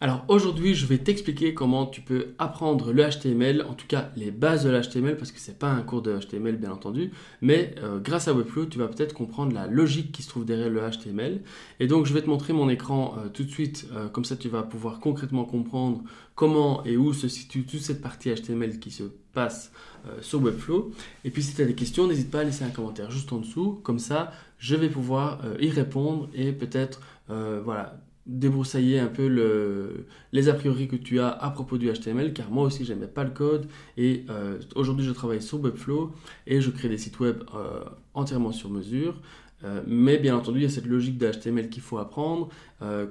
Alors aujourd'hui, je vais t'expliquer comment tu peux apprendre le HTML, en tout cas les bases de l'HTML, parce que c'est pas un cours de HTML bien entendu, mais euh, grâce à Webflow, tu vas peut-être comprendre la logique qui se trouve derrière le HTML. Et donc je vais te montrer mon écran euh, tout de suite, euh, comme ça tu vas pouvoir concrètement comprendre comment et où se situe toute cette partie HTML qui se passe sur Webflow. Et puis si tu as des questions, n'hésite pas à laisser un commentaire juste en dessous, comme ça je vais pouvoir y répondre et peut-être voilà débroussailler un peu le, les a priori que tu as à propos du HTML, car moi aussi j'aimais pas le code, et euh, aujourd'hui je travaille sur Webflow, et je crée des sites web euh, entièrement sur mesure, euh, mais bien entendu il y a cette logique de HTML qu'il faut apprendre,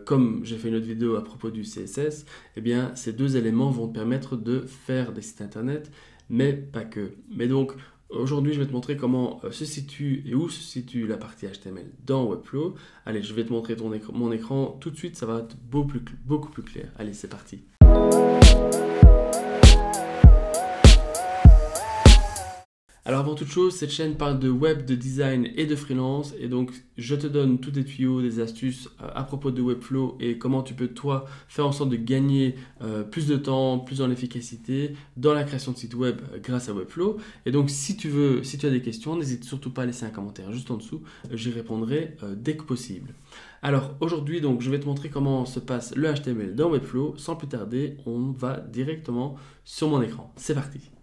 comme j'ai fait une autre vidéo à propos du CSS, eh bien ces deux éléments vont te permettre de faire des sites internet, mais pas que. Mais donc Aujourd'hui, je vais te montrer comment euh, se situe et où se situe la partie HTML dans Webflow. Allez, je vais te montrer mon écran tout de suite, ça va être beaucoup plus clair. Allez, c'est parti. Alors avant toute chose, cette chaîne parle de web, de design et de freelance et donc je te donne tous des tuyaux, des astuces euh, à propos de Webflow et comment tu peux toi faire en sorte de gagner euh, plus de temps, plus en efficacité dans la création de sites web euh, grâce à Webflow. Et donc si tu veux, si tu as des questions, n'hésite surtout pas à laisser un commentaire juste en dessous, j'y répondrai dès que possible. Alors aujourd'hui donc je vais te montrer comment se passe le HTML dans Webflow. Sans plus tarder, on va directement sur mon écran. C'est parti.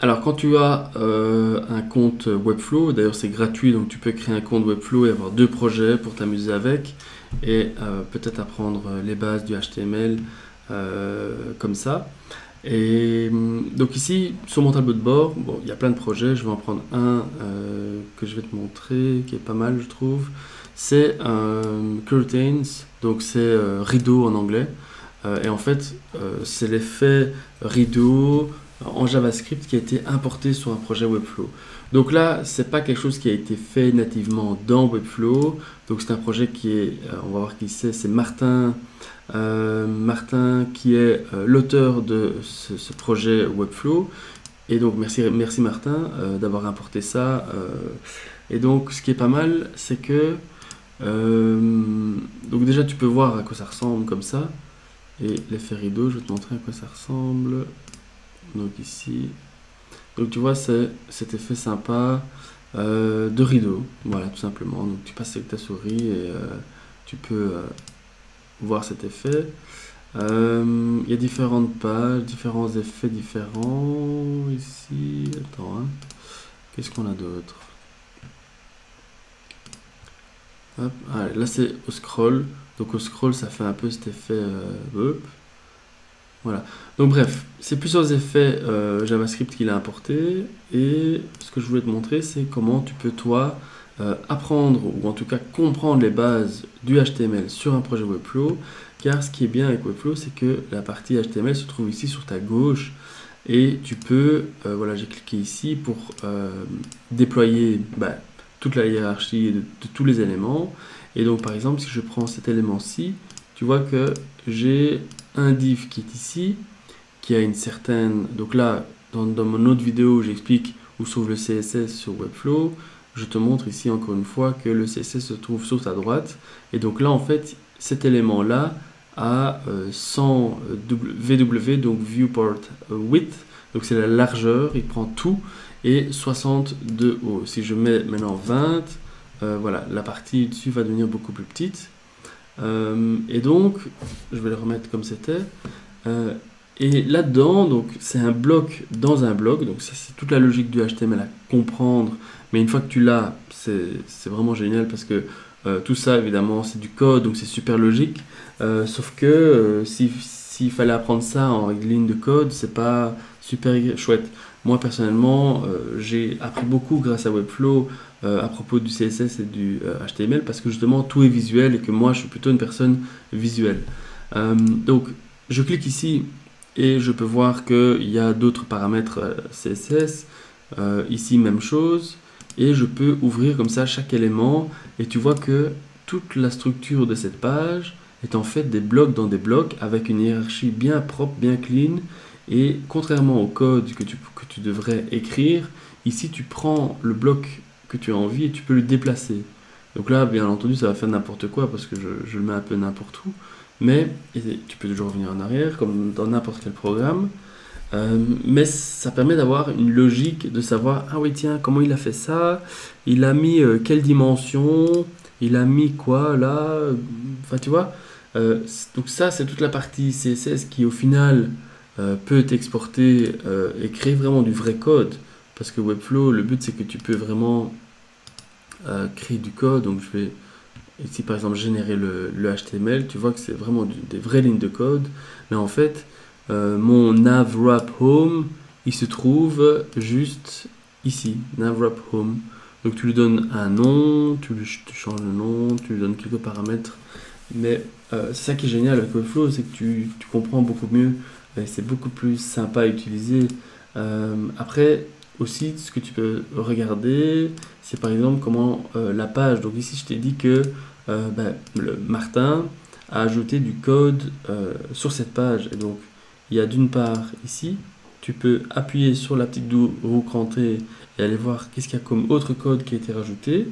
Alors quand tu as euh, un compte Webflow, d'ailleurs c'est gratuit, donc tu peux créer un compte Webflow et avoir deux projets pour t'amuser avec et euh, peut-être apprendre les bases du HTML euh, comme ça. Et donc ici, sur mon tableau de bord, il y a plein de projets, je vais en prendre un que je vais te montrer, qui est pas mal je trouve. C'est Curtains, donc c'est rideau en anglais. et en fait, c'est l'effet rideau en JavaScript qui a été importé sur un projet Webflow. Donc là, c'est pas quelque chose qui a été fait nativement dans Webflow. Donc c'est un projet qui est, euh, on va voir qui c'est, c'est Martin, euh, Martin qui est euh, l'auteur de ce, projet Webflow. Et donc merci, merci Martin d'avoir importé ça. et donc ce qui est pas mal, c'est que donc déjà tu peux voir à quoi ça ressemble comme ça. Et l'effet rideau, je vais te montrer à quoi ça ressemble. Donc ici, donc tu vois c'est cet effet sympa euh, de rideau, voilà tout simplement. Donc tu passes avec ta souris et euh, tu peux euh, voir cet effet. Il y a différentes pages, différents effets différents ici. Attends, hein. qu'est-ce qu'on a d'autre? Là c'est au scroll. Donc au scroll ça fait un peu cet effet. Voilà. Donc bref, c'est plusieurs effets euh, JavaScript qu'il a importé et ce que je voulais te montrer, c'est comment tu peux toi euh, apprendre ou en tout cas comprendre les bases du HTML sur un projet Webflow. Car ce qui est bien avec Webflow, c'est que la partie HTML se trouve ici sur ta gauche et tu peux, euh, voilà, j'ai cliqué ici pour déployer bah, toute la hiérarchie de, de tous les éléments. Et donc par exemple, si je prends cet élément-ci, tu vois que j'ai un div qui est ici, qui a une certaine... Donc là, dans, mon autre vidéo, j'explique où se trouve le CSS sur Webflow. Je te montre ici encore une fois que le CSS se trouve sur ta droite. Et donc là, en fait, cet élément-là a 100 euh, VW, donc viewport width. Donc c'est la largeur, il prend tout. Et 60 de haut. Si je mets maintenant 20, euh, voilà, la partie dessus va devenir beaucoup plus petite. Euh, et donc, je vais le remettre comme c'était. Euh, et là-dedans, donc c'est un bloc dans un bloc, donc c'est toute la logique du HTML à comprendre. Mais une fois que tu l'as, c'est vraiment génial parce que euh, tout ça, évidemment, c'est du code, donc c'est super logique. sauf que s'il fallait apprendre ça en ligne de code, c'est pas super chouette. Moi personnellement, j'ai appris beaucoup grâce à Webflow euh, à propos du CSS et du HTML euh, parce que justement tout est visuel et que moi je suis plutôt une personne visuelle. Euh, donc je clique ici et je peux voir qu'il y a d'autres paramètres CSS. ici même chose et je peux ouvrir comme ça chaque élément et tu vois que toute la structure de cette page est en fait des blocs dans des blocs avec une hiérarchie bien propre, bien clean et contrairement au code que tu, que tu devrais écrire, ici tu prends le bloc que tu as envie et tu peux le déplacer. Donc là, bien entendu, ça va faire n'importe quoi parce que je, le mets un peu n'importe où. Mais tu peux toujours revenir en arrière, comme dans n'importe quel programme. Euh, mais ça permet d'avoir une logique, de savoir, ah oui, tiens, comment il a fait ça? Il a mis euh, quelle dimension? Il a mis quoi là? Enfin, tu vois euh, Donc ça, c'est toute la partie CSS qui, au final, peut exporter et créer vraiment du vrai code. Parce que Webflow, le but, c'est que tu peux vraiment créer du code. Donc je vais ici, par exemple, générer le, HTML. Tu vois que c'est vraiment des vraies lignes de code. Mais en fait, euh, mon navwrap home, il se trouve juste ici, navwrap home. Donc tu lui donnes un nom, tu, changes le nom, tu lui donnes quelques paramètres. Mais euh, c'est ça qui est génial avec Webflow, c'est que tu, comprends beaucoup mieux c'est beaucoup plus sympa à utiliser. Euh, après, aussi, ce que tu peux regarder, c'est par exemple comment la page. Donc ici, je t'ai dit que ben, le Martin a ajouté du code sur cette page. Et donc, il y a d'une part ici, tu peux appuyer sur la petite roue crantée et aller voir qu'est-ce qu'il y a comme autre code qui a été rajouté.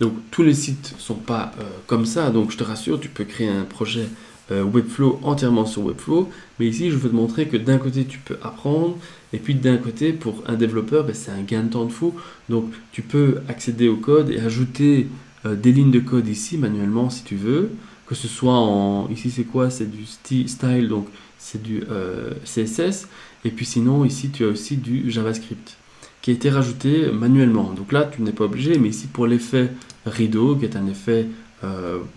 Donc tous les sites sont pas euh, comme ça, donc je te rassure, tu peux créer un projet euh, Webflow entièrement sur Webflow, mais ici je veux te montrer que d'un côté tu peux apprendre, et puis d'un côté pour un développeur ben, c'est un gain de temps de fou, donc tu peux accéder au code et ajouter euh, des lignes de code ici manuellement si tu veux, que ce soit en, ici c'est quoi, c'est du style, donc c'est du euh, CSS. Et puis sinon, ici, tu as aussi du JavaScript qui a été rajouté manuellement. Donc là, tu n'es pas obligé, mais ici pour l'effet rideau, qui est un effet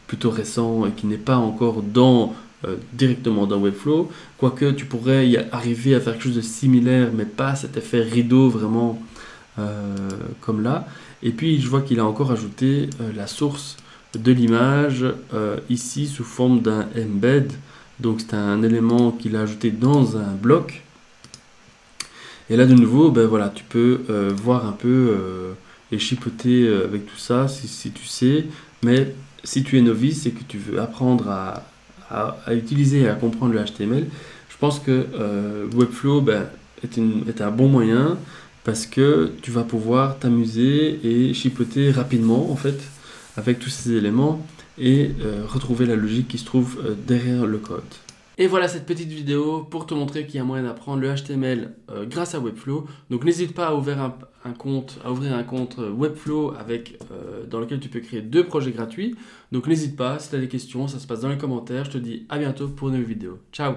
plutôt récent et qui n'est pas encore dans, euh, directement dans Webflow, quoique tu pourrais y arriver à faire quelque chose de similaire, mais pas cet effet rideau vraiment comme là. Et puis je vois qu'il a encore ajouté la source de l'image ici sous forme d'un embed donc c'est un élément qu'il a ajouté dans un bloc. Et là de nouveau, ben voilà, tu peux euh, voir un peu euh, et chipoter euh, avec tout ça si, tu sais. Mais si tu es novice et que tu veux apprendre à, utiliser et à comprendre le HTML, je pense que Webflow ben, est, est, un bon moyen parce que tu vas pouvoir t'amuser et chipoter rapidement en fait avec tous ces éléments et euh, retrouver la logique qui se trouve euh, derrière le code. Et voilà cette petite vidéo pour te montrer qu'il y a moyen d'apprendre le HTML euh, grâce à Webflow. Donc n'hésite pas à ouvrir un, compte, à ouvrir un compte Webflow avec, dans lequel tu peux créer deux projets gratuits. Donc n'hésite pas, si tu as des questions, ça se passe dans les commentaires. Je te dis à bientôt pour une nouvelle vidéo. Ciao